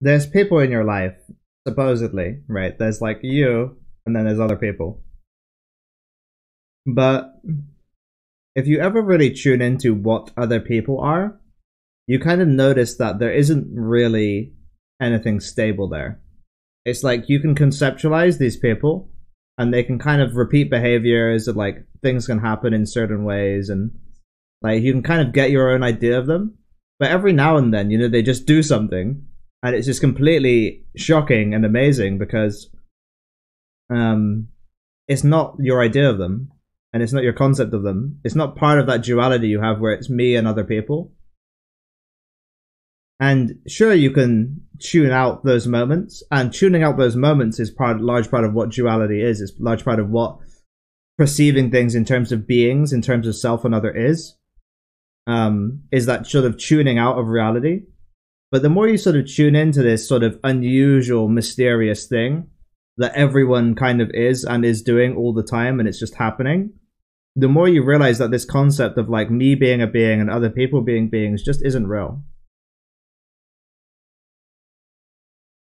there's people in your life, supposedly, right? There's like you, and then there's other people. But if you ever really tune into what other people are, you kind of notice that there isn't really anything stable there. It's like you can conceptualize these people and they can kind of repeat behaviors and like things can happen in certain ways and like you can kind of get your own idea of them. But every now and then, you know, they just do something and it's just completely shocking and amazing because um it's not your idea of them and it's not your concept of them. It's not part of that duality you have where it's me and other people. And sure, you can tune out those moments, and tuning out those moments is part, large part of what duality is. It's large part of what perceiving things in terms of beings, in terms of self and other is. Um, is that sort of tuning out of reality. But the more you sort of tune into this sort of unusual, mysterious thing that everyone kind of is and is doing all the time, and it's just happening, the more you realize that this concept of like me being a being and other people being beings just isn't real